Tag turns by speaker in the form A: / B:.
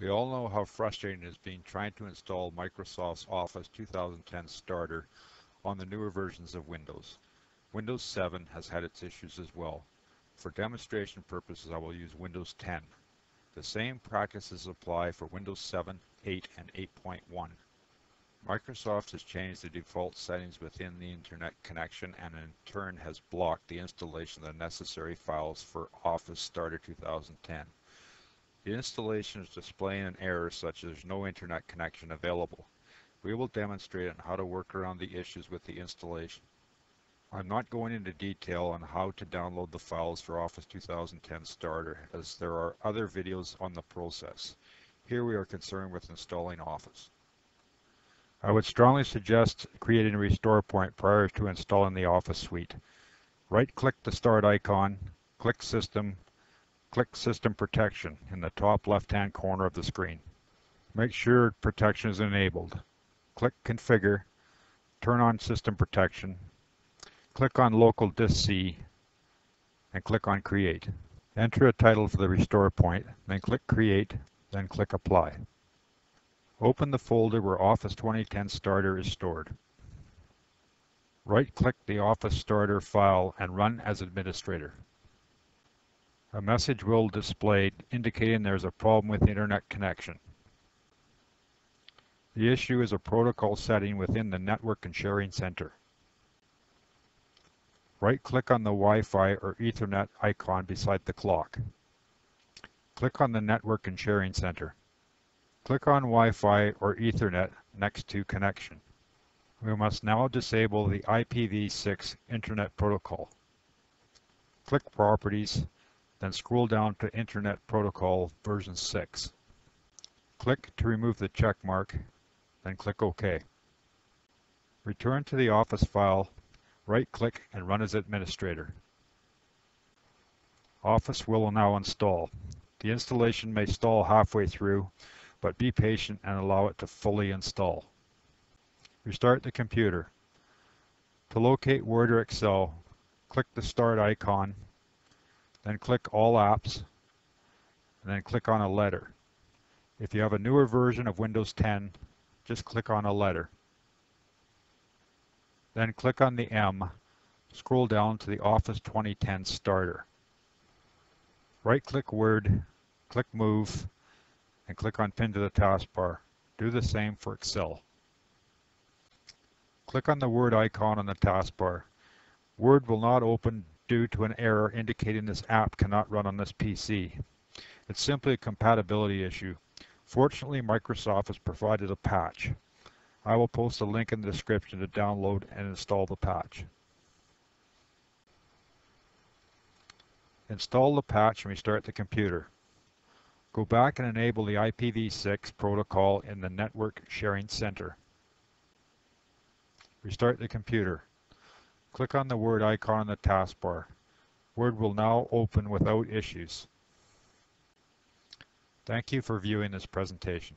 A: We all know how frustrating it has been trying to install Microsoft's Office 2010 Starter on the newer versions of Windows. Windows 7 has had its issues as well. For demonstration purposes I will use Windows 10. The same practices apply for Windows 7, 8, and 8.1. Microsoft has changed the default settings within the internet connection and in turn has blocked the installation of the necessary files for Office Starter 2010. The installation is displaying an error such as there's no internet connection available. We will demonstrate on how to work around the issues with the installation. I'm not going into detail on how to download the files for Office 2010 Starter as there are other videos on the process. Here we are concerned with installing Office. I would strongly suggest creating a restore point prior to installing the Office suite. Right click the start icon, click System, click System Protection in the top left-hand corner of the screen. Make sure protection is enabled. Click Configure, turn on System Protection, click on Local Disk C, and click on Create. Enter a title for the restore point, then click Create, then click Apply. Open the folder where Office 2010 Starter is stored. Right-click the Office Starter file and run as administrator. A message will display indicating there's a problem with the internet connection. The issue is a protocol setting within the Network and Sharing Center. Right-click on the Wi-Fi or Ethernet icon beside the clock. Click on the Network and Sharing Center. Click on Wi-Fi or Ethernet next to Connection. We must now disable the IPv6 Internet Protocol. Click Properties then scroll down to Internet Protocol version 6. Click to remove the check mark, then click OK. Return to the Office file, right-click and run as administrator. Office will now install. The installation may stall halfway through, but be patient and allow it to fully install. Restart the computer. To locate Word or Excel, click the Start icon then click All Apps, and then click on a letter. If you have a newer version of Windows 10, just click on a letter. Then click on the M, scroll down to the Office 2010 Starter. Right-click Word, click Move, and click on Pin to the taskbar. Do the same for Excel. Click on the Word icon on the taskbar. Word will not open due to an error indicating this app cannot run on this PC. It's simply a compatibility issue. Fortunately, Microsoft has provided a patch. I will post a link in the description to download and install the patch. Install the patch and restart the computer. Go back and enable the IPv6 protocol in the Network Sharing Center. Restart the computer. Click on the Word icon on the taskbar. Word will now open without issues. Thank you for viewing this presentation.